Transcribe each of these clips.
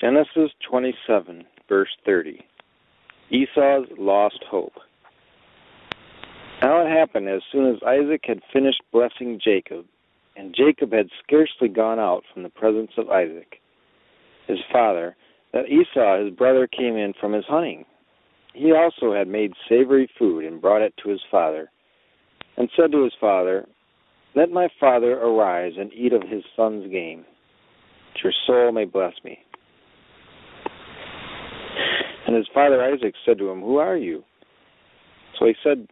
Genesis 27, verse 30. Esau's lost hope. Now it happened as soon as Isaac had finished blessing Jacob, and Jacob had scarcely gone out from the presence of Isaac, his father, that Esau his brother came in from his hunting. He also had made savory food and brought it to his father, and said to his father, Let my father arise and eat of his son's game, that your soul may bless me. And his father Isaac said to him, Who are you? So he said,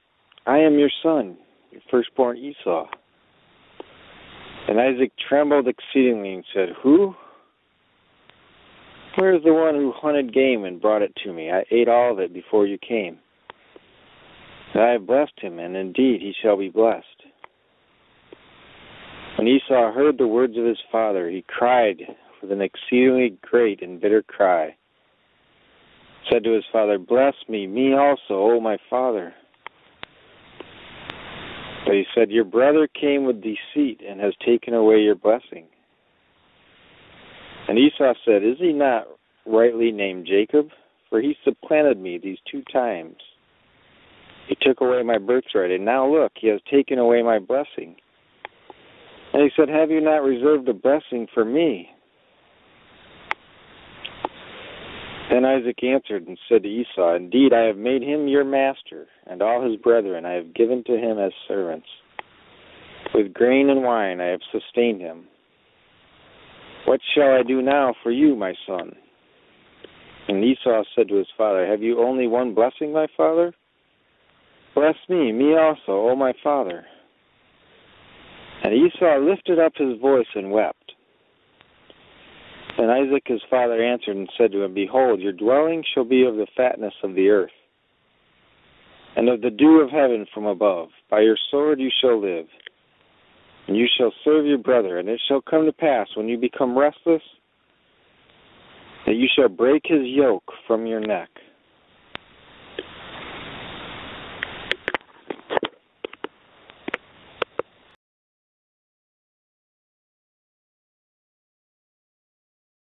I am your son, your firstborn Esau. And Isaac trembled exceedingly and said, Who? Where is the one who hunted game and brought it to me? I ate all of it before you came. And I have blessed him, and indeed he shall be blessed. When Esau heard the words of his father, he cried with an exceedingly great and bitter cry said to his father, Bless me, me also, O my father. But he said, Your brother came with deceit and has taken away your blessing. And Esau said, Is he not rightly named Jacob? For he supplanted me these two times. He took away my birthright, and now look, he has taken away my blessing. And he said, Have you not reserved a blessing for me? Then Isaac answered and said to Esau, Indeed, I have made him your master, and all his brethren I have given to him as servants. With grain and wine I have sustained him. What shall I do now for you, my son? And Esau said to his father, Have you only one blessing, my father? Bless me, me also, O my father. And Esau lifted up his voice and wept. And Isaac his father answered and said to him, Behold, your dwelling shall be of the fatness of the earth, and of the dew of heaven from above. By your sword you shall live, and you shall serve your brother. And it shall come to pass, when you become restless, that you shall break his yoke from your neck.